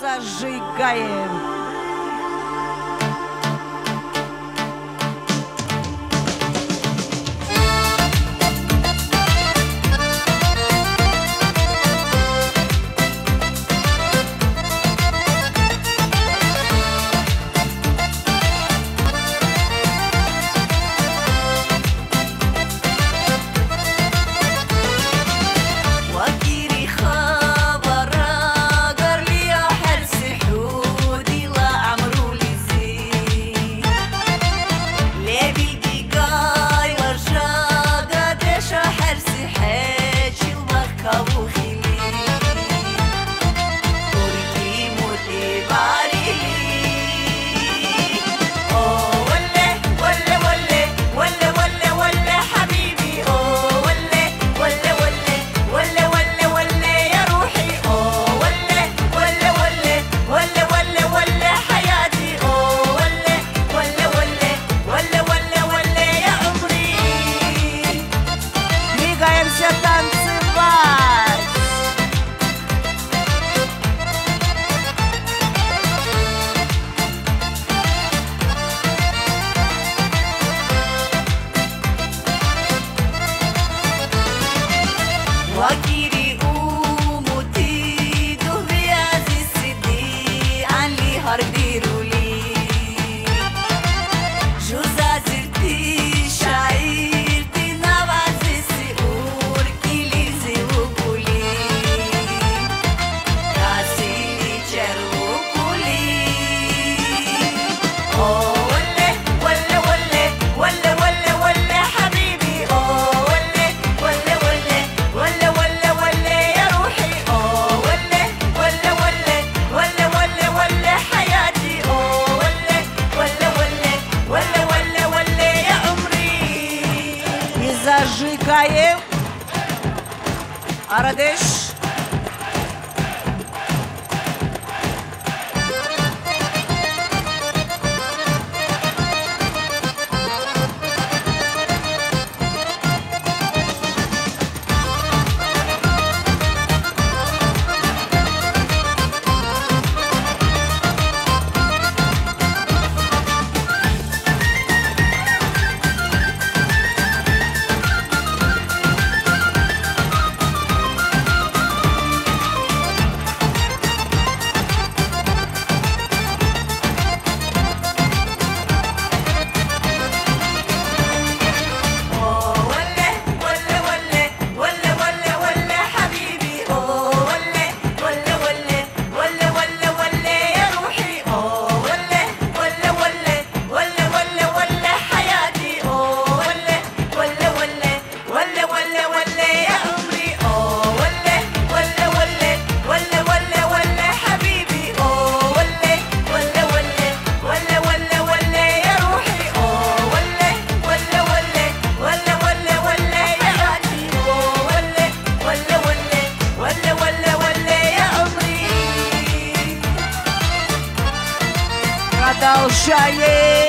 Зажигаем. aqui. Caiu. Ara deixa. Natal já. É.